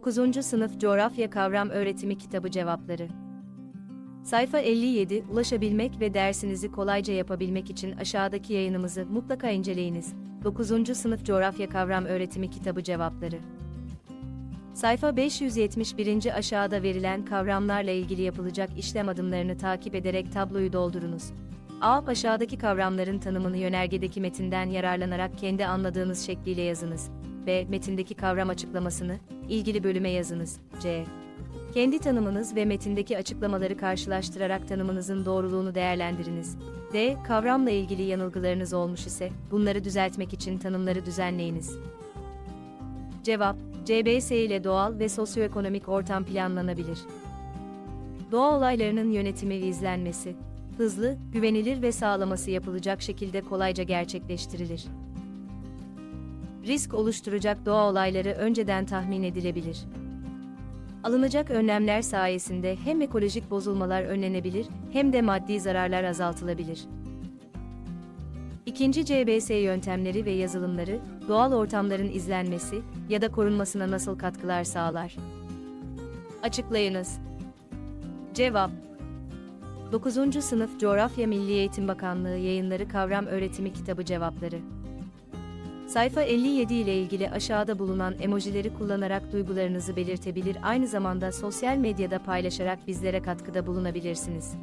9. Sınıf Coğrafya Kavram Öğretimi Kitabı Cevapları Sayfa 57 Ulaşabilmek ve dersinizi kolayca yapabilmek için aşağıdaki yayınımızı mutlaka inceleyiniz. 9. Sınıf Coğrafya Kavram Öğretimi Kitabı Cevapları Sayfa 571. aşağıda verilen kavramlarla ilgili yapılacak işlem adımlarını takip ederek tabloyu doldurunuz. A. Aşağıdaki kavramların tanımını yönergedeki metinden yararlanarak kendi anladığınız şekliyle yazınız. B. Metindeki kavram açıklamasını ilgili bölüme yazınız. C. Kendi tanımınız ve metindeki açıklamaları karşılaştırarak tanımınızın doğruluğunu değerlendiriniz. D. Kavramla ilgili yanılgılarınız olmuş ise bunları düzeltmek için tanımları düzenleyiniz. Cevap: CBS ile doğal ve sosyoekonomik ortam planlanabilir. Doğa olaylarının yönetimi ve izlenmesi, hızlı, güvenilir ve sağlaması yapılacak şekilde kolayca gerçekleştirilir. Risk oluşturacak doğa olayları önceden tahmin edilebilir. Alınacak önlemler sayesinde hem ekolojik bozulmalar önlenebilir hem de maddi zararlar azaltılabilir. İkinci CBS yöntemleri ve yazılımları, doğal ortamların izlenmesi ya da korunmasına nasıl katkılar sağlar? Açıklayınız. Cevap 9. Sınıf Coğrafya Milli Eğitim Bakanlığı Yayınları Kavram Öğretimi Kitabı Cevapları Sayfa 57 ile ilgili aşağıda bulunan emojileri kullanarak duygularınızı belirtebilir aynı zamanda sosyal medyada paylaşarak bizlere katkıda bulunabilirsiniz.